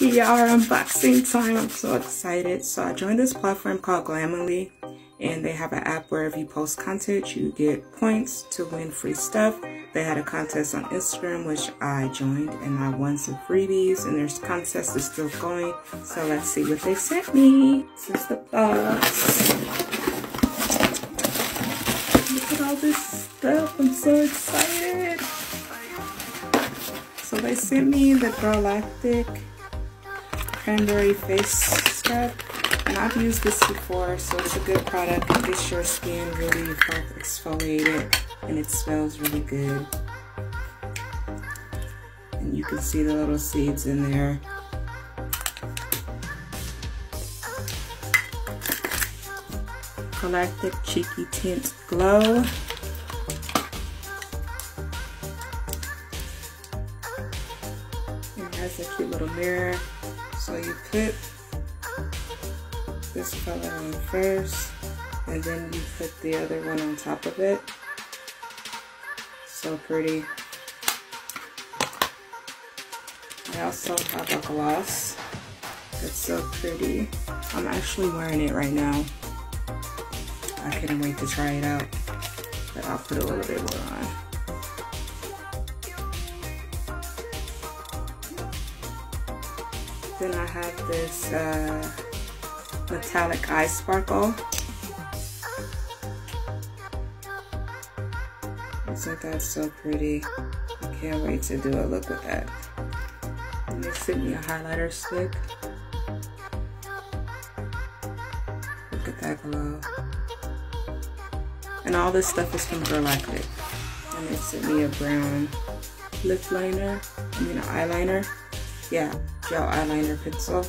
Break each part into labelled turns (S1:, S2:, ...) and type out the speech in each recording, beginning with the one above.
S1: PR unboxing time. I'm so excited. So I joined this platform called Glamily and they have an app where if you post content, you get points to win free stuff. They had a contest on Instagram, which I joined and I won some freebies and there's contest is still going. So let's see what they sent me. This is the box. Look at all this stuff. I'm so excited. So they sent me the Girlactik Cranberry Face Scrub. And I've used this before, so it's a good product. It gets your skin really exfoliated and it smells really good. And you can see the little seeds in there. Girlactik Cheeky Tint Glow. It has a cute little mirror. So you put this color on first, and then you put the other one on top of it. So pretty. I also have a gloss. It's so pretty. I'm actually wearing it right now. I couldn't wait to try it out, but I'll put a little bit more on. Then I have this uh, metallic eye sparkle. Isn't that so pretty? I can't wait to do a look with that. And they sent me a highlighter stick. Look at that glow. And all this stuff is from Girlactik. And they sent me a brown lip liner, I mean an eyeliner. Yeah, gel eyeliner pencil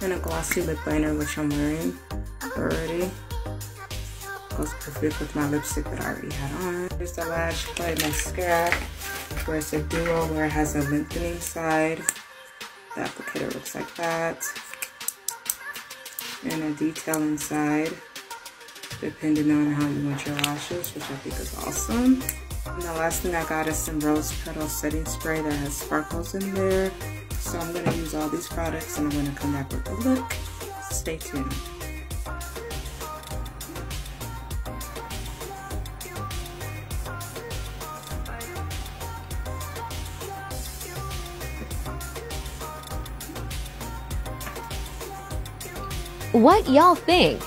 S1: and a glossy lip liner which I'm wearing already. Goes perfect with my lipstick that I already had on. Here's the lash play mascara. Where it's a duo where it has a lengthening side. The applicator looks like that. And a detailing side depending on how you want your lashes which I think is awesome. And the last thing I got is some rose petal setting spray that has sparkles in there so I'm going to use all these products and I'm going to come back with a look. Stay tuned.
S2: What y'all think?